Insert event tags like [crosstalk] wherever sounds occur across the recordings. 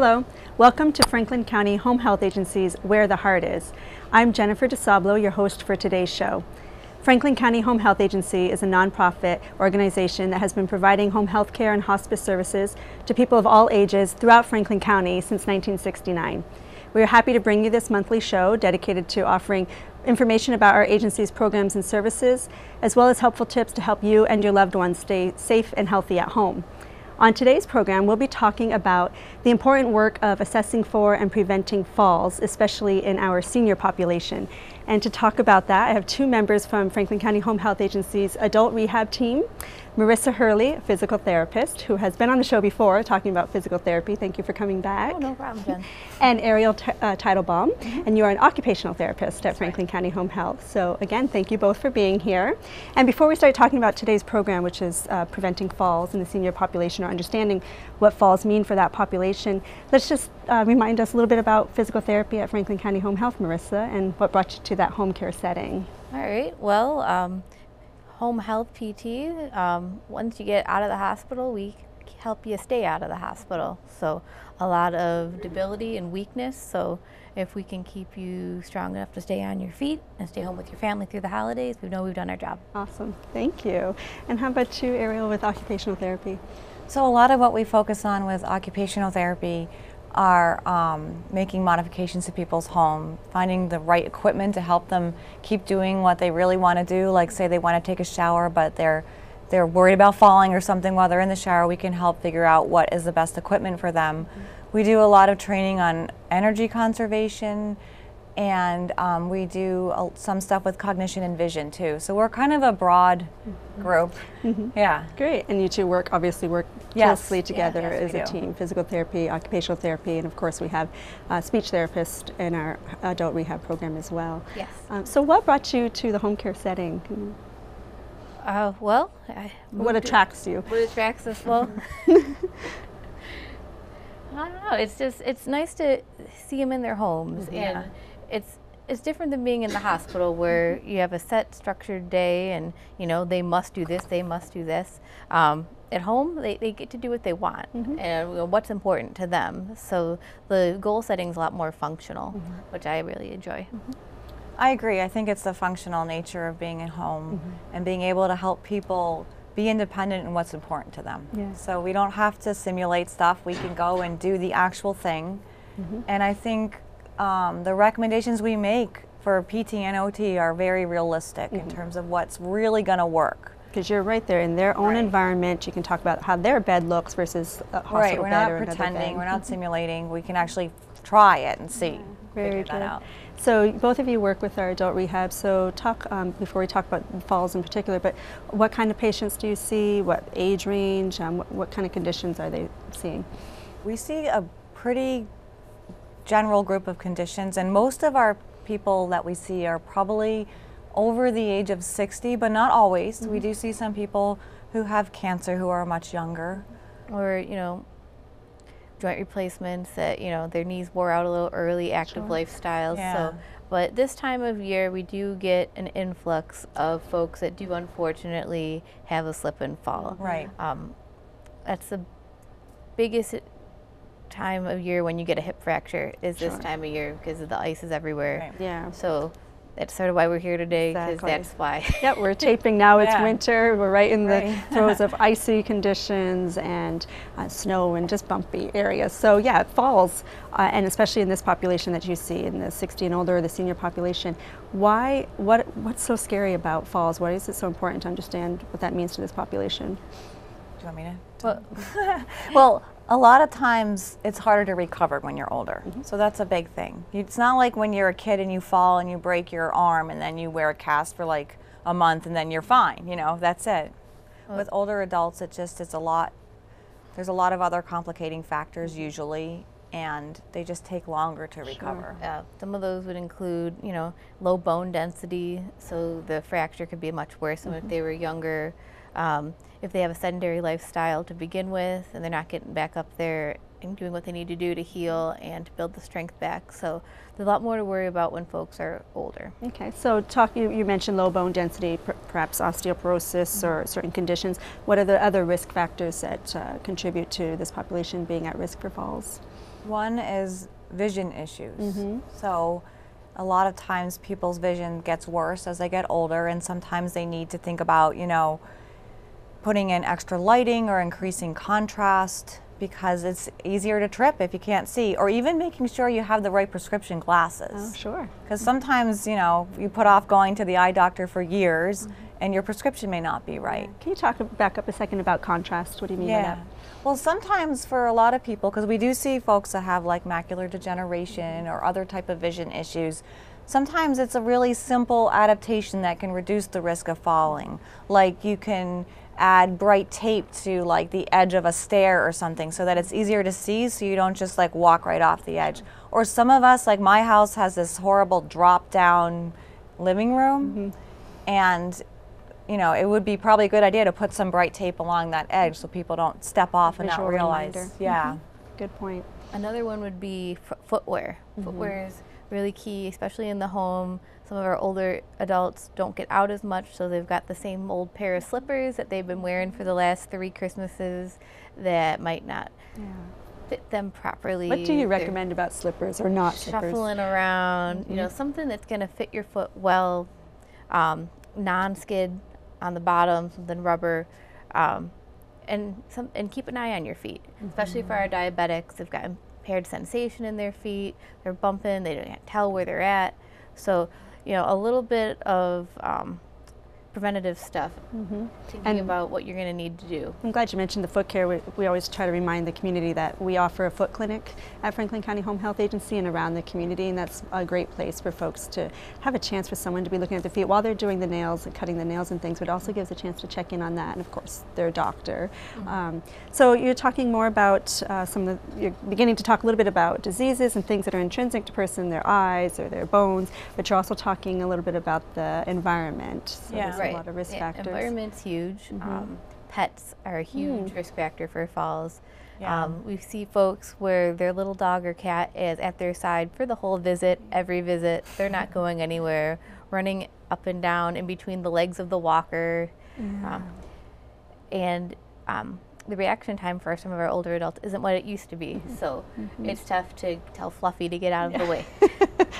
Hello, welcome to Franklin County Home Health Agency's Where the Heart Is. I'm Jennifer Dusablon, your host for today's show. Franklin County Home Health Agency is a nonprofit organization that has been providing home health care and hospice services to people of all ages throughout Franklin County since 1969. We are happy to bring you this monthly show dedicated to offering information about our agency's programs and services, as well as helpful tips to help you and your loved ones stay safe and healthy at home. On today's program, we'll be talking about the important work of assessing for and preventing falls, especially in our senior population. And to talk about that, I have two members from Franklin County Home Health Agency's adult rehab team. Marissa Hurley, a physical therapist who has been on the show before talking about physical therapy. Thank you for coming back. Oh, no problem, Jen. [laughs] and Ariel T uh, Teitelbaum, mm -hmm. and you are an occupational therapist at Franklin right. County Home Health. So again, thank you both for being here. And before we start talking about today's program, which is uh, preventing falls in the senior population or understanding what falls mean for that population, let's just uh, remind us a little bit about physical therapy at Franklin County Home Health, Marissa, and what brought you to that home care setting. All right. Well. Um, home health PT, um, once you get out of the hospital, we help you stay out of the hospital. So a lot of debility and weakness. So if we can keep you strong enough to stay on your feet and stay home with your family through the holidays, we know we've done our job. Awesome, thank you. And how about you, Ariel, with occupational therapy? So a lot of what we focus on with occupational therapy are um, making modifications to people's home, finding the right equipment to help them keep doing what they really want to do. Like say they want to take a shower, but they're they're worried about falling or something while they're in the shower. We can help figure out what is the best equipment for them. Mm -hmm. We do a lot of training on energy conservation, and um, we do uh, some stuff with cognition and vision too. So we're kind of a broad mm-hmm. group. Mm -hmm. Yeah. Great. And you two work obviously work yes. closely together yeah, yes, as a team. Physical therapy, occupational therapy, and of course we have a speech therapist in our adult rehab program as well. Yes. Um, so what brought you to the home care setting? Uh, well, what attracts you? What attracts us? Well, [laughs] [laughs] I don't know. It's just it's nice to see them in their homes mm -hmm. and it's it's different than being in the hospital where you have a set structured day and you know they must do this they must do this um, at home they, they get to do what they want mm -hmm. and you know, what's important to them so the goal setting is a lot more functional mm -hmm. which i really enjoy mm -hmm. i agree i think it's the functional nature of being at home mm-hmm. and being able to help people be independent in what's important to them yeah. so we don't have to simulate stuff we can go and do the actual thing mm-hmm. and i think um, the recommendations we make for PT and OT are very realistic mm -hmm. in mm-hmm. terms of what's really going to work. Because you're right there in their own right. environment, you can talk about how their bed looks versus a hospital right. We're not pretending. We're not simulating. We can actually try it and see. Very good. So both of you work with our adult rehab. So talk um, before we talk about falls in particular. But what kind of patients do you see? What age range? Um, what, what kind of conditions are they seeing? We see a pretty general group of conditions, and most of our people that we see are probably over the age of 60, but not always. Mm -hmm. We mm-hmm. do see some people who have cancer who are much younger. Or, you know, joint replacements that, you know, their knees wore out a little early, active sure. lifestyles. Yeah. So, but this time of year, we do get an influx of folks that do unfortunately have a slip and fall. Right. Um, that's the biggest time of year when you get a hip fracture is sure. this time of year because the ice is everywhere. Right. Yeah. So that's sort of why we're here today because exactly. that's why. [laughs] yep, we're [laughs] taping now. It's yeah. winter. We're right in right. the [laughs] throes of icy conditions and uh, snow and just bumpy areas. So yeah, it falls, uh, and especially in this population that you see in the 60 and older, the senior population. Why? What? What's so scary about falls? Why is it so important to understand what that means to this population? Do you want me to? Well, well a lot of times it's harder to recover when you're older. Mm -hmm. So that's a big thing. It's not like when you're a kid and you fall and you break your arm and then you wear a cast for like a month and then you're fine, you know, that's it. Well, With older adults, it just, it's a lot, there's a lot of other complicating factors mm-hmm. usually and they just take longer to recover. Sure. Yeah, some of those would include, you know, low bone density, so the fracture could be much worse than mm -hmm. if they were younger. Um, if they have a sedentary lifestyle to begin with and they're not getting back up there and doing what they need to do to heal and to build the strength back. So there's a lot more to worry about when folks are older. Okay, so talk. You, you mentioned low bone density, per, perhaps osteoporosis mm -hmm. or certain conditions. What are the other risk factors that uh, contribute to this population being at risk for falls? One is vision issues. So, a lot of times people's vision gets worse as they get older, and sometimes they need to think about, you know, putting in extra lighting or increasing contrast because it's easier to trip if you can't see, or even making sure you have the right prescription glasses. Oh, sure. Because sometimes, you know, you put off going to the eye doctor for years mm-hmm. and your prescription may not be right. Can you talk back up a second about contrast? What do you mean by that? Well, sometimes for a lot of people, because we do see folks that have like macular degeneration or other type of vision issues, sometimes it's a really simple adaptation that can reduce the risk of falling. Like you can add bright tape to like the edge of a stair or something so that it's easier to see so you don't just like walk right off the edge. Or some of us, like my house has this horrible drop down living room mm-hmm. and you know, it would be probably a good idea to put some bright tape along that edge so people don't step off and not Visual realize. reminder. Yeah. Mm-hmm. Good point. Another one would be f- footwear. Mm-hmm. Footwear is really key, especially in the home. Some of our older adults don't get out as much, so they've got the same old pair of slippers that they've been wearing for the last three Christmases that might not fit them properly. What do you They're recommend about slippers or not slippers? Shuffling around, you know, something that's going to fit your foot well, um, non-skid on the bottom, something rubber, um, and some and keep an eye on your feet, especially for our diabetics. They've got sensation in their feet. They're bumping. They don't tell where they're at. So, you know, a little bit of um, preventative stuff. Thinking And- about what you're going to need to do. I'm glad you mentioned the foot care. We, we always try to remind the community that we offer a foot clinic at Franklin County Home Health Agency and around the community, and that's a great place for folks to have a chance for someone to be looking at their feet while they're doing the nails and cutting the nails and things, but also gives a chance to check in on that, and of course, their doctor. Um, so you're talking more about uh, some of the, you're beginning to talk a little bit about diseases and things that are intrinsic to person, their eyes or their bones, but you're also talking a little bit about the environment. So Yeah. There's a lot of risk Yeah, factors. Environment's huge. Um, pets are a huge risk factor for falls. Yeah. Um, we see folks where their little dog or cat is at their side for the whole visit, every visit. They're not [laughs] going anywhere, running up and down in between the legs of the walker. Um, and um, the reaction time for some of our older adults isn't what it used to be. Mm-hmm. So it's tough to tell Fluffy to get out of the way. [laughs]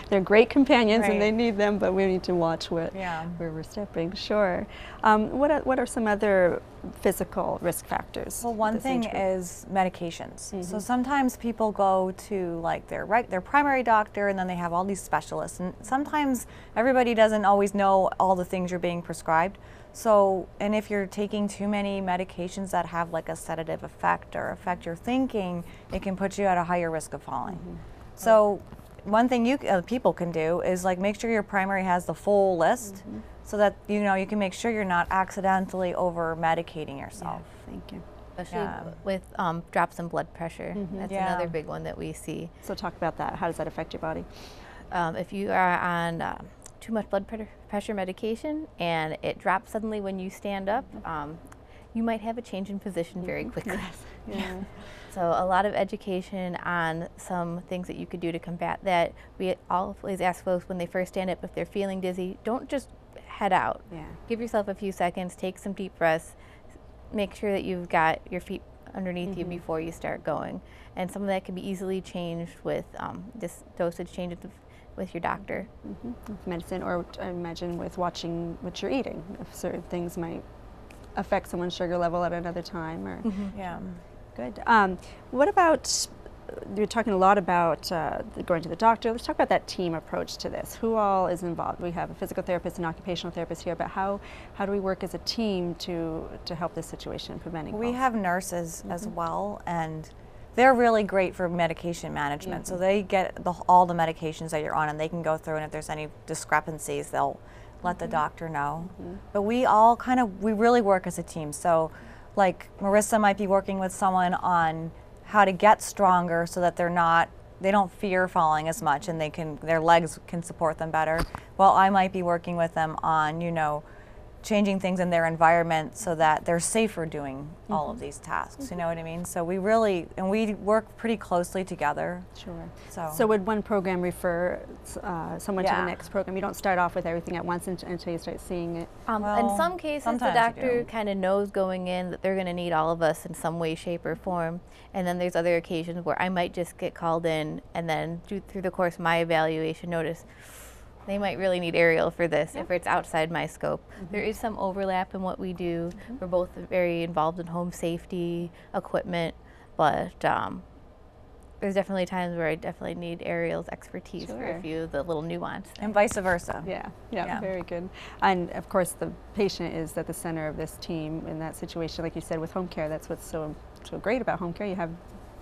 They're great companions and they need them, but we need to watch what, Yeah. where we're stepping. Sure. Um, what, are, what are some other physical risk factors? Well, one thing is medications. So sometimes people go to like their right, their primary doctor, and then they have all these specialists. And sometimes everybody doesn't always know all the things you're being prescribed. So, and if you're taking too many medications that have like a sedative effect or affect your thinking, it can put you at a higher risk of falling. So, one thing you uh, people can do is like make sure your primary has the full list, so that you know you can make sure you're not accidentally over medicating yourself. Thank you. Especially Yeah. with um, drops in blood pressure. That's Yeah. another big one that we see. So talk about that. How does that affect your body? um, if you are on uh, too much blood pressure medication and it drops suddenly when you stand up, um, you might have a change in position very quickly. [laughs] Yeah. [laughs] So a lot of education on some things that you could do to combat that. We always ask folks when they first stand up if they're feeling dizzy, don't just head out. Yeah. Give yourself a few seconds, take some deep breaths, make sure that you've got your feet underneath you mm-hmm. before you start going. And some of that can be easily changed with um, this dosage changes with- with your doctor. Mm-hmm. With medicine, or I imagine with watching what you're eating, if certain things might affect someone's sugar level at another time, or mm-hmm. Yeah. Good. Um, what about, you're talking a lot about uh, going to the doctor. Let's talk about that team approach to this. Who all is involved? We have a physical therapist and occupational therapist here, but how, how do we work as a team to, to help this situation, preventing We falls? have nurses as well, and they're really great for medication management. So they get the, all the medications that you're on, and they can go through, and if there's any discrepancies, they'll let the doctor know. But we all kind of, we really work as a team. So, like Marissa might be working with someone on how to get stronger so that they're not they don't fear falling as much and they can their legs can support them better. While i might be working with them on you know changing things in their environment so that they're safer doing all of these tasks. You know what I mean? So we really, and we work pretty closely together. Sure. So- so would one program refer uh, someone to the next program? You don't start off with everything at once until you start seeing it. Um, in some cases, the doctor do. kind of knows going in that they're going to need all of us in some way, shape, or form. And then there's other occasions where I might just get called in and then do, through the course of my evaluation notice they might really need Ariel for this if it's outside my scope. There is some overlap in what we do. We're both very involved in home safety equipment, but um, there's definitely times where I definitely need Ariel's expertise for a few of the little nuance. And vice versa. Yeah, yeah, Yeah. very good. And of course, the patient is at the center of this team in that situation. Like you said, with home care, that's what's so so great about home care. You have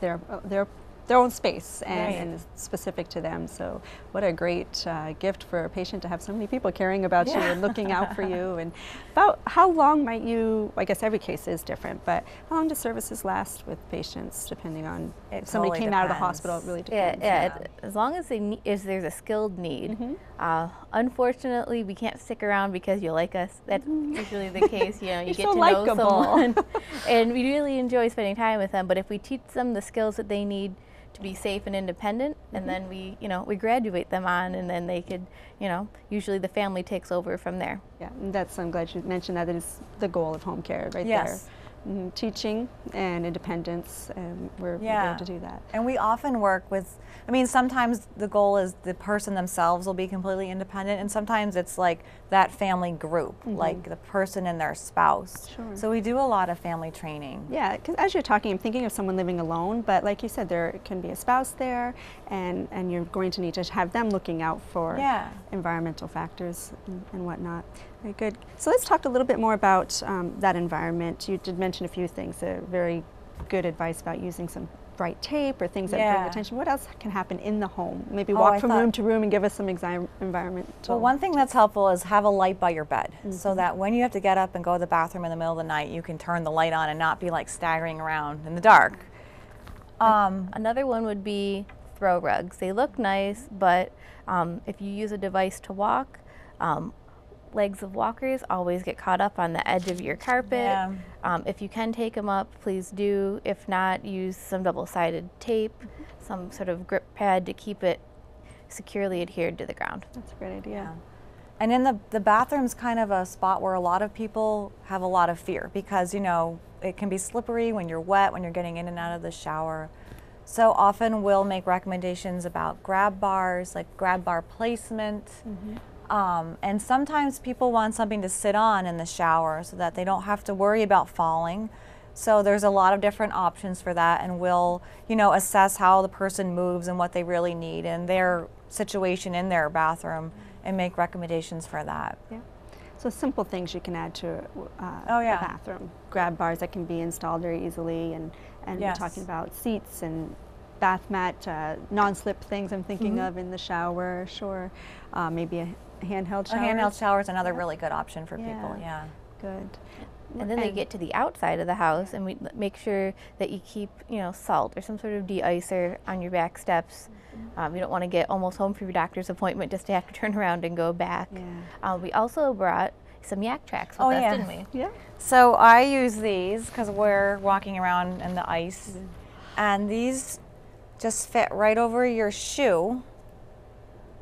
their their their own space and, Right. and specific to them. So, what a great uh, gift for a patient to have so many people caring about you and looking out for you. And about how long might you? I guess every case is different, but how long do services last with patients, depending on It if somebody totally came out of the hospital? It really Yeah, depends. yeah. as long as they is there's a skilled need. Mm-hmm. Uh, unfortunately, we can't stick around because you like us. That's usually the case. You know, you [laughs] get so to likable. know someone, [laughs] and we really enjoy spending time with them. But if we teach them the skills that they need to be safe and independent, Mm-hmm. and then we, you know, we graduate them on, and then they could, you know, usually the family takes over from there. Yeah, and that's I'm glad you mentioned that. it is the goal of home care, right Yes. there. Mhm, Teaching and independence, and we're, we're Yeah. able to do that. And we often work with, I mean, sometimes the goal is the person themselves will be completely independent, and sometimes it's like that family group, like the person and their spouse. Sure. So we do a lot of family training. Yeah, because as you're talking, I'm thinking of someone living alone, but like you said, there can be a spouse there, and, and you're going to need to have them looking out for Yeah. environmental factors and, and whatnot. Very good. So let's talk a little bit more about um, that environment. You did mention a few things, uh, very good advice about using some bright tape or things that bring attention. What else can happen in the home? Maybe Oh, walk I from thought- room to room and give us some environmental. Well, one thing that's helpful is have a light by your bed so Mm-hmm. that when you have to get up and go to the bathroom in the middle of the night, you can turn the light on and not be like staggering around in the dark. Um, Another one would be throw rugs. They look nice, but um, if you use a device to walk, um, legs of walkers always get caught up on the edge of your carpet. Yeah. Um, if you can take them up, please do. If not, use some double-sided tape, some sort of grip pad to keep it securely adhered to the ground. That's a great idea. And in the, the bathroom's kind of a spot where a lot of people have a lot of fear because, you know, it can be slippery when you're wet, when you're getting in and out of the shower. So often we'll make recommendations about grab bars, like grab bar placement. Um, and sometimes people want something to sit on in the shower so that they don't have to worry about falling. So there's a lot of different options for that, and we'll, you know, assess how the person moves and what they really need and their situation in their bathroom, and make recommendations for that. Yeah. So simple things you can add to uh, Oh, yeah. the bathroom. Grab bars that can be installed very easily, and and Yes. talking about seats and bath mat, uh, non-slip things. I'm thinking Mm-hmm. of in the shower. Sure, uh, maybe a handheld A shower. handheld shower is another really good option for people. Yeah. Yeah. Good. And then they get to the outside of the house, and we make sure that you keep, you know, salt or some sort of de-icer on your back steps. Um, you don't want to get almost home for your doctor's appointment just to have to turn [laughs] around and go back. Yeah. Uh, we also brought some yak tracks with Oh, us, yeah. didn't we? Yeah. So I use these because we're walking around in the ice, and these just fit right over your shoe.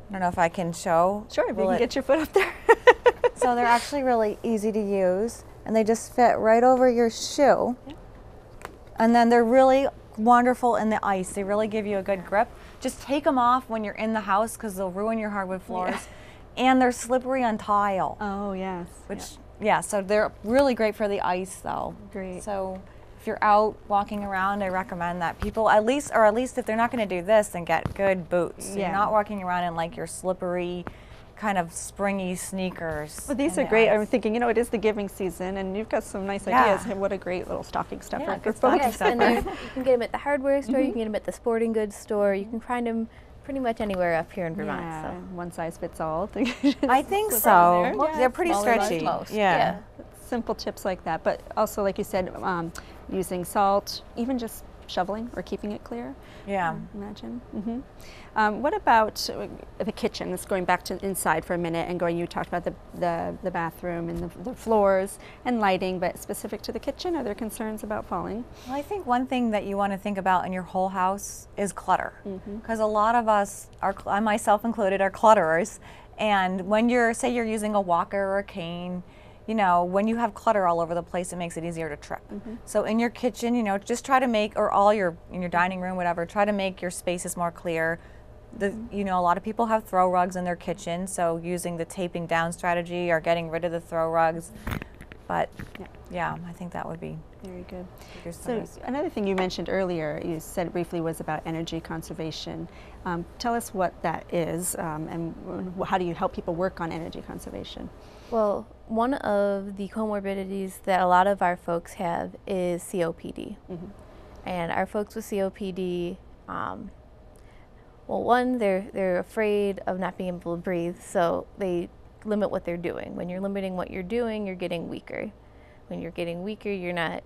I don't know if I can show. Sure. If Will you can it- get your foot up there. [laughs] So they're actually really easy to use, and they just fit right over your shoe. And then they're really wonderful in the ice. They really give you a good grip. Just take them off when you're in the house because they'll ruin your hardwood floors. And they're slippery on tile, oh yes. which yeah. so they're really great for the ice though. Great. So if you're out walking around, I recommend that people at least, or at least if they're not going to do this, then get good boots. Yeah. You're not walking around in like your slippery, kind of springy sneakers. Well, these are the great. ice. I'm thinking, you know, it is the giving season, and you've got some nice Yeah. ideas. And what a great little stocking stuffer Yeah, for folks. stocking Yes, and stuffer. [laughs] you can get them at the hardware store. You can get them at the sporting goods store. You can find them pretty much anywhere up here in Vermont. Yeah, So. one size fits all. [laughs] I think so. Well, Yeah, They're pretty Smaller stretchy. most, Yeah. simple tips like that. But also, like you said, um, using salt, even just shoveling or keeping it clear. Yeah. Imagine. hmm Um, what about uh, the kitchen? Let's going back to inside for a minute and going. You talked about the the, the bathroom and the, the floors and lighting, but specific to the kitchen, are there concerns about falling? Well, I think one thing that you want to think about in your whole house is clutter. Because a lot of us, are, I myself included, are clutterers. And when you're, say, you're using a walker or a cane, you know, when you have clutter all over the place, it makes it easier to trip. So in your kitchen, you know, just try to make, or all your, in your dining room, whatever, try to make your spaces more clear. The, you know, a lot of people have throw rugs in their kitchen, so using the taping down strategy or getting rid of the throw rugs. But Yeah. yeah, I think that would be Very good. So another thing you mentioned earlier, you said briefly, was about energy conservation. Um, tell us what that is, um, and how do you help people work on energy conservation? Well, one of the comorbidities that a lot of our folks have is COPD. And our folks with COPD, um, well, one, they're, they're afraid of not being able to breathe, so they limit what they're doing. When you're limiting what you're doing, you're getting weaker. When you're getting weaker, you're not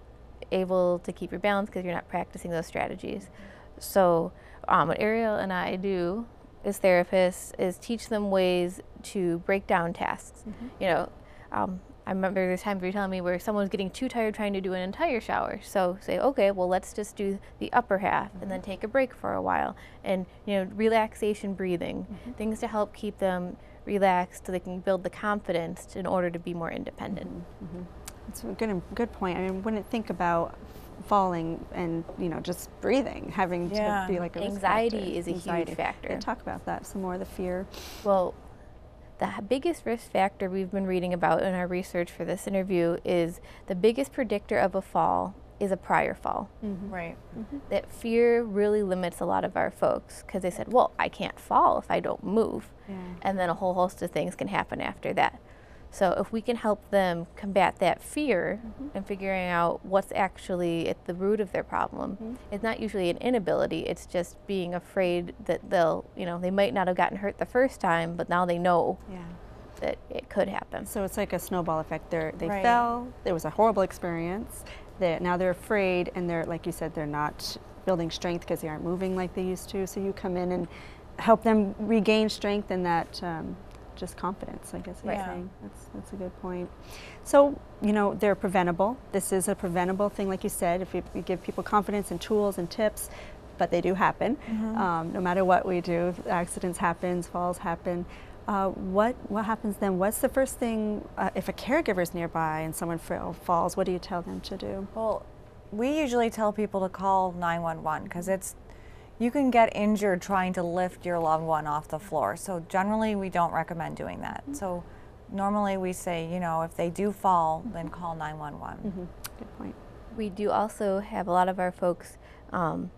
able to keep your balance because you're not practicing those strategies. So, um, what Ariel and I do as therapists is teach them ways to break down tasks. Mm-hmm. You know, um, I remember there's times you're telling me where someone was getting too tired trying to do an entire shower. So say, okay, well let's just do the upper half and then mm-hmm. take a break for a while. And you know, relaxation breathing, mm-hmm. things to help keep them relaxed so they can build the confidence in order to be more independent. It's a good, good point. I mean, wouldn't think about falling and you know just breathing, having Yeah. to be like a Anxiety factor. is a huge Anxiety. factor. Yeah, talk about that some more. The fear. Well, the biggest risk factor we've been reading about in our research for this interview is the biggest predictor of a fall is a prior fall. Mm-hmm. Right. Mm-hmm. That fear really limits a lot of our folks because they said, well, I can't fall if I don't move. Yeah. And then a whole host of things can happen after that. So if we can help them combat that fear and figuring out what's actually at the root of their problem, it's not usually an inability, it's just being afraid that they'll, you know, they might not have gotten hurt the first time, but now they know Yeah. that it could happen. So it's like a snowball effect. They're, they Right. fell. It was a horrible experience. They now they're afraid, and they're like you said, they're not building strength because they aren't moving like they used to. So you come in and help them regain strength in that um, just confidence. I guess you're saying that's that's a good point. So you know they're preventable. This is a preventable thing, like you said. If you, you give people confidence and tools and tips, but they do happen. Um, no matter what we do, accidents happen, falls happen. Uh, what what happens then? What's the first thing uh, if a caregiver is nearby and someone fa- falls? What do you tell them to do? Well, we usually tell people to call 911 because it's you can get injured trying to lift your loved one off the floor. So generally, we don't recommend doing that. So normally we say, you know, if they do fall, then call 911. Good point. We do also have a lot of our folks um,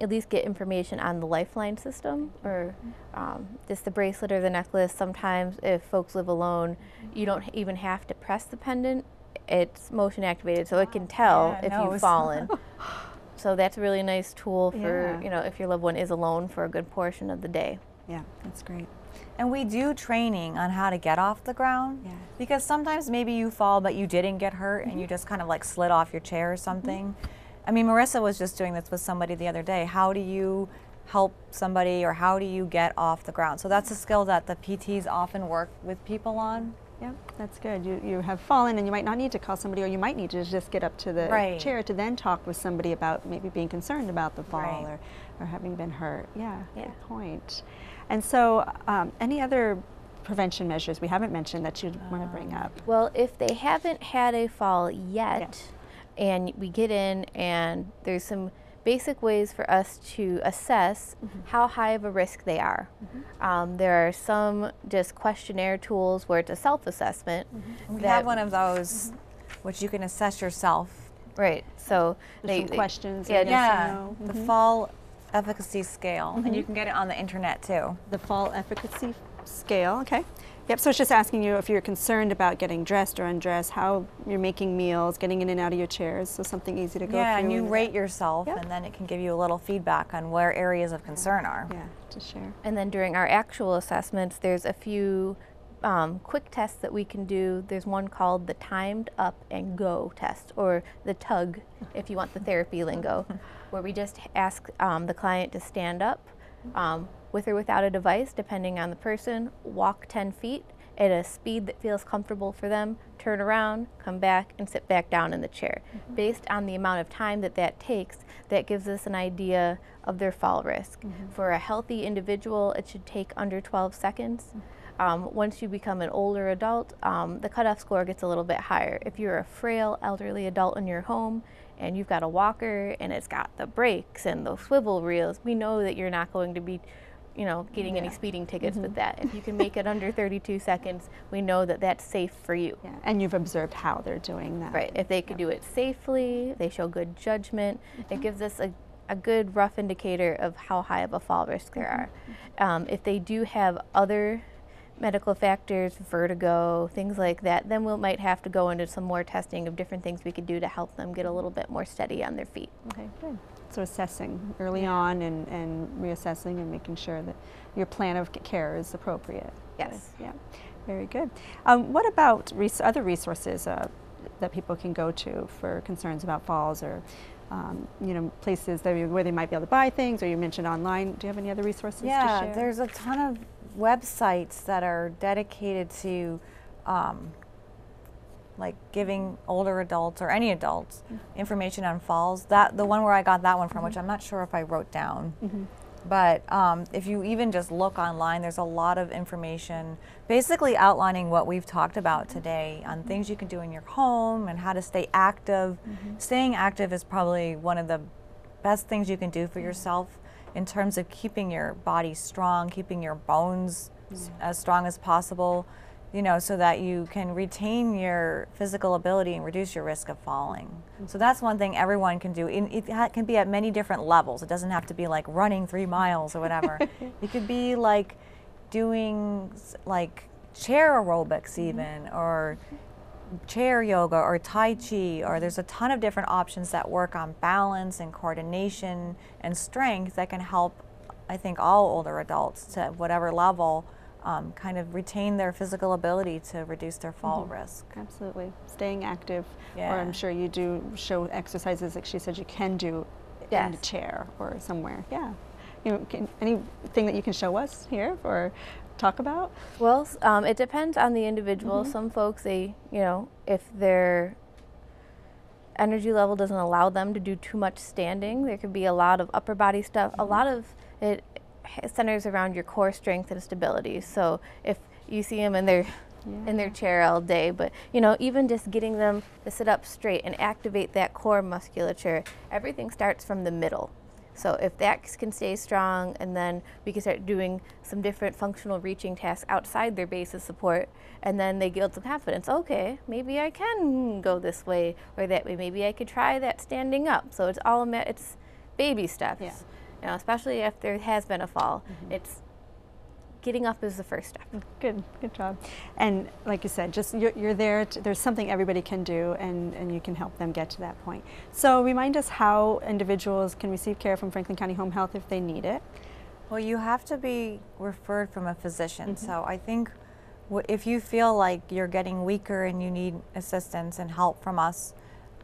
at least get information on the lifeline system or um, just the bracelet or the necklace. Sometimes, if folks live alone, you don't even have to press the pendant. It's motion activated, so it can tell Yeah, if you've fallen. [laughs] so that's a really nice tool for Yeah. you know if your loved one is alone for a good portion of the day. Yeah, that's great. And we do training on how to get off the ground. Yeah. Because sometimes maybe you fall, but you didn't get hurt and you mm-hmm. just kind of like slid off your chair or mm-hmm. something. I mean, Marissa was just doing this with somebody the other day. How do you help somebody or how do you get off the ground? So that's a skill that the PTs often work with people on. Yeah, that's good. You, you have fallen and you might not need to call somebody or you might need to just get up to the Right. chair to then talk with somebody about maybe being concerned about the fall Right. or, or having been hurt. Yeah, Yeah. good point. And so um, any other prevention measures we haven't mentioned that you'd want to bring up? Well, if they haven't had a fall yet, and we get in and there's some basic ways for us to assess mm-hmm. how high of a risk they are. Mm-hmm. Um, there are some just questionnaire tools where it's a self-assessment. Mm-hmm. We that- have one of those which you can assess yourself. Right. So they, some they- questions. yeah, and yes or Yeah, no. the fall efficacy scale. And mm-hmm. you can get it on the internet too. The fall efficacy scale. Okay. Yep. So it's just asking you if you're concerned about getting dressed or undressed, how you're making meals, getting in and out of your chairs. So something easy to go Yeah, through. and you rate yourself, Yep. and then it can give you a little feedback on where areas of concern are. Yeah, to share. And then during our actual assessments, there's a few um, quick tests that we can do. There's one called the timed up and go test, or the tug, if you want the therapy lingo, [laughs] where we just ask um, the client to stand up um, with or without a device, depending on the person, walk 10 feet at a speed that feels comfortable for them, turn around, come back, and sit back down in the chair. Mm-hmm. Based on the amount of time that that takes, that gives us an idea of their fall risk. Mm-hmm. For a healthy individual, it should take under 12 seconds. Mm-hmm. Um, once you become an older adult, um, the cutoff score gets a little bit higher. If you're a frail elderly adult in your home and you've got a walker and it's got the brakes and the swivel reels, we know that you're not going to be you know, getting yeah. any speeding tickets mm-hmm. with that. If you can make it under 32 seconds, we know that that's safe for you. Yeah. And you've observed how they're doing that. Right. If they could yeah. do it safely, they show good judgment, mm-hmm. it gives us a, a good rough indicator of how high of a fall risk there mm-hmm. are. Um, if they do have other medical factors, vertigo, things like that, then we might have to go into some more testing of different things we could do to help them get a little bit more steady on their feet. Okay, good. So assessing early on and, and reassessing and making sure that your plan of care is appropriate. Yes. Yeah, very good. Um, what about res other resources uh, that people can go to for concerns about falls or um, you know, places that, where they might be able to buy things, or you mentioned online. Do you have any other resources yeah, there's a ton of websites that are dedicated to um, like giving older adults or any adults mm-hmm. information on falls. That the one where I got that one from, mm-hmm. which I'm not sure if I wrote down. Mm-hmm. But um, if you even just look online, there's a lot of information basically outlining what we've talked about today on mm-hmm. things you can do in your home and how to stay active. Mm-hmm. Staying active is probably one of the best things you can do for yourself in terms of keeping your body strong, keeping your bones as strong as possible, you know, so that you can retain your physical ability and reduce your risk of falling. Mm-hmm. So that's one thing everyone can do. It can be at many different levels. It doesn't have to be like running three miles or whatever. [laughs] it could be like doing like chair aerobics mm-hmm. even or chair yoga or tai chi or there's a ton of different options that work on balance and coordination and strength that can help i think all older adults to whatever level um, kind of retain their physical ability to reduce their fall mm-hmm. risk absolutely staying active yeah. or i'm sure you do show exercises like she said you can do yes. in a chair or somewhere yeah you know, can, anything that you can show us here or talk about? Well, um, it depends on the individual. Mm-hmm. Some folks, they, you know, if their energy level doesn't allow them to do too much standing, there could be a lot of upper body stuff. Mm-hmm. A lot of it centers around your core strength and stability. So if you see them in their yeah. in their chair all day, but you know, even just getting them to sit up straight and activate that core musculature, everything starts from the middle. So if that can stay strong and then we can start doing some different functional reaching tasks outside their base of support and then they build some confidence. Okay, maybe I can go this way or that way. Maybe I could try that standing up. So it's all, it's baby steps. Yeah. You know, especially if there has been a fall. Mm-hmm. It's getting up is the first step. Good, good job. And like you said, just you're, you're there, to, there's something everybody can do and, and you can help them get to that point. So remind us how individuals can receive care from Franklin County Home Health if they need it. Well, you have to be referred from a physician. Mm-hmm. So I think if you feel like you're getting weaker and you need assistance and help from us,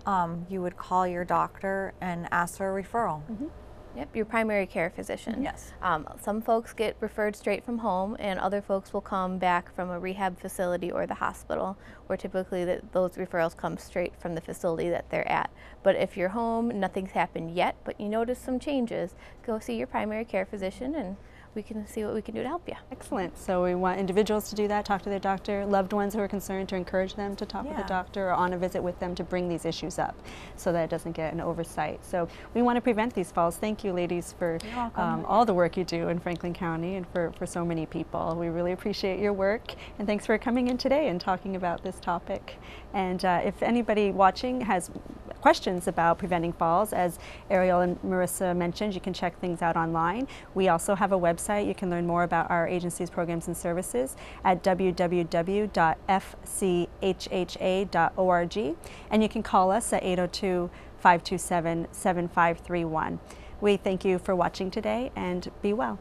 um, you would call your doctor and ask for a referral. Mm-hmm. Yep, your primary care physician. Yes. Um, some folks get referred straight from home, and other folks will come back from a rehab facility or the hospital, where typically the, those referrals come straight from the facility that they're at. But if you're home, nothing's happened yet, but you notice some changes, go see your primary care physician and we can see what we can do to help you. Excellent. So we want individuals to do that, talk to their doctor, loved ones who are concerned to encourage them to talk yeah. with a doctor or on a visit with them to bring these issues up so that it doesn't get an oversight. So we want to prevent these falls. Thank you ladies for um, all the work you do in Franklin County and for, for so many people. We really appreciate your work and thanks for coming in today and talking about this topic. And uh, if anybody watching has questions about preventing falls, as Ariel and Marissa mentioned, you can check things out online. We also have a website. You can learn more about our agency's programs and services at www.fchha.org. And you can call us at 802 527 7531. We thank you for watching today and be well.